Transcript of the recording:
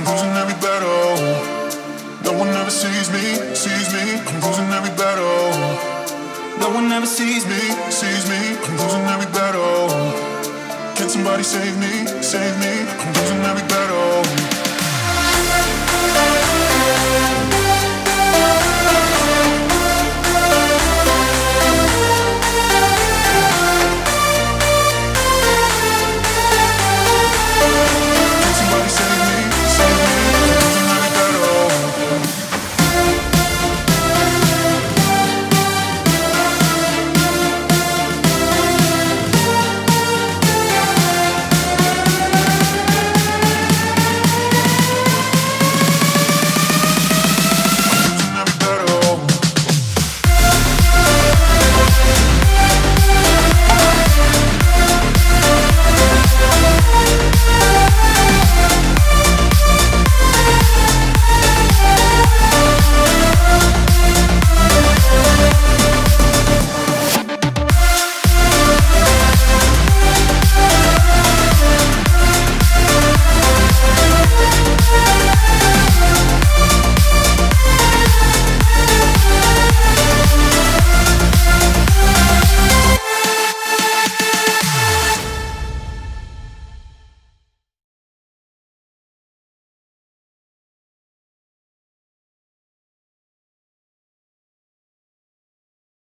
I'm losing every battle. No one ever sees me, sees me. I'm losing every battle. No one ever sees me, sees me. I'm losing every battle. Can somebody save me, save me? I'm losing every